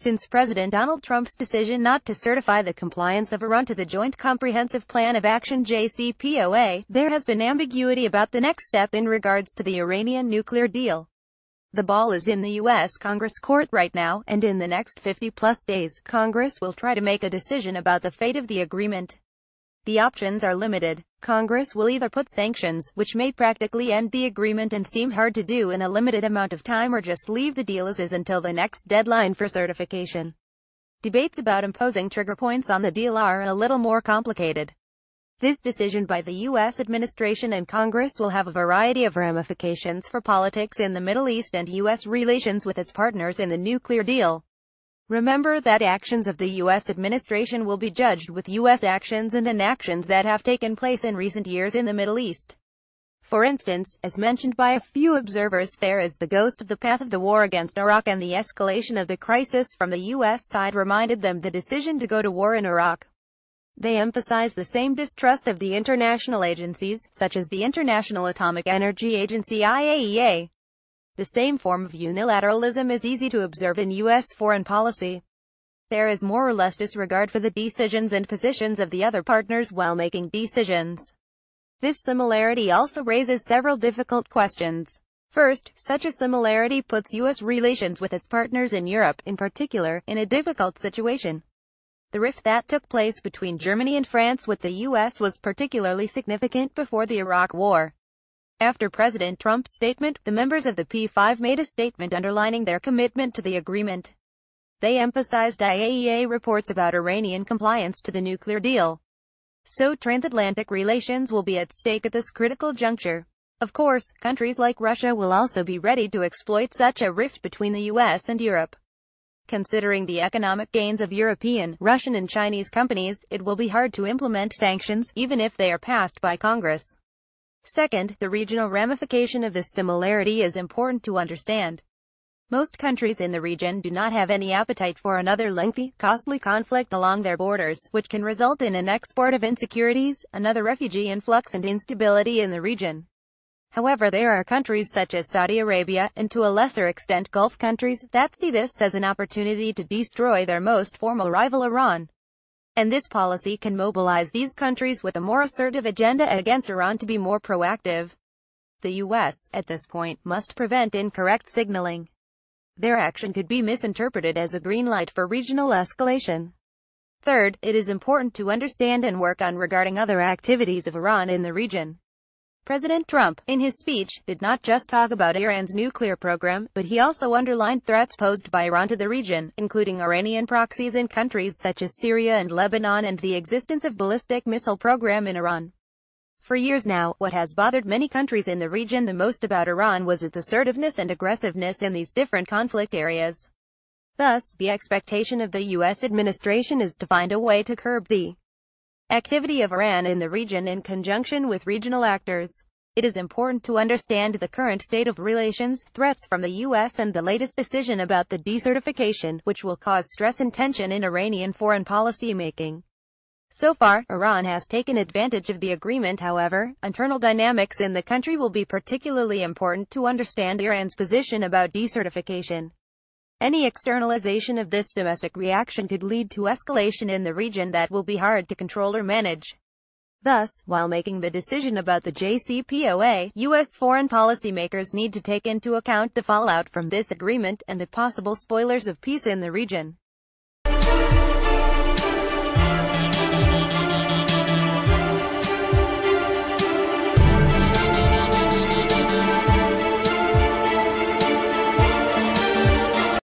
Since President Donald Trump's decision not to certify the compliance of Iran to the Joint Comprehensive Plan of Action JCPOA, there has been ambiguity about the next step in regards to the Iranian nuclear deal. The ball is in the U.S. Congress court right now, and in the next 50-plus days, Congress will try to make a decision about the fate of the agreement. The options are limited. Congress will either put sanctions, which may practically end the agreement and seem hard to do in a limited amount of time or just leave the deal as is until the next deadline for certification. Debates about imposing trigger points on the deal are a little more complicated. This decision by the U.S. administration and Congress will have a variety of ramifications for politics in the Middle East and U.S. relations with its partners in the nuclear deal. Remember that actions of the U.S. administration will be judged with U.S. actions and inactions that have taken place in recent years in the Middle East. For instance, as mentioned by a few observers, there is the ghost of the path of the war against Iraq and the escalation of the crisis from the U.S. side reminded them the decision to go to war in Iraq. They emphasize the same distrust of the international agencies, such as the International Atomic Energy Agency IAEA, the same form of unilateralism is easy to observe in U.S. foreign policy. There is more or less disregard for the decisions and positions of the other partners while making decisions. This similarity also raises several difficult questions. First, such a similarity puts U.S. relations with its partners in Europe, in particular, in a difficult situation. The rift that took place between Germany and France with the U.S. was particularly significant before the Iraq War. After President Trump's statement, the members of the P5 made a statement underlining their commitment to the agreement. They emphasized IAEA reports about Iranian compliance to the nuclear deal. So transatlantic relations will be at stake at this critical juncture. Of course, countries like Russia will also be ready to exploit such a rift between the US and Europe. Considering the economic gains of European, Russian and Chinese companies, it will be hard to implement sanctions, even if they are passed by Congress. Second, the regional ramification of this similarity is important to understand. Most countries in the region do not have any appetite for another lengthy, costly conflict along their borders, which can result in an export of insecurities, another refugee influx and instability in the region. However there are countries such as Saudi Arabia, and to a lesser extent Gulf countries, that see this as an opportunity to destroy their most formal rival Iran and this policy can mobilize these countries with a more assertive agenda against Iran to be more proactive. The U.S., at this point, must prevent incorrect signaling. Their action could be misinterpreted as a green light for regional escalation. Third, it is important to understand and work on regarding other activities of Iran in the region. President Trump, in his speech, did not just talk about Iran's nuclear program, but he also underlined threats posed by Iran to the region, including Iranian proxies in countries such as Syria and Lebanon and the existence of ballistic missile program in Iran. For years now, what has bothered many countries in the region the most about Iran was its assertiveness and aggressiveness in these different conflict areas. Thus, the expectation of the U.S. administration is to find a way to curb the activity of Iran in the region in conjunction with regional actors. It is important to understand the current state of relations, threats from the U.S. and the latest decision about the decertification, which will cause stress and tension in Iranian foreign policy making. So far, Iran has taken advantage of the agreement however, internal dynamics in the country will be particularly important to understand Iran's position about decertification. Any externalization of this domestic reaction could lead to escalation in the region that will be hard to control or manage. Thus, while making the decision about the JCPOA, U.S. foreign policymakers need to take into account the fallout from this agreement and the possible spoilers of peace in the region.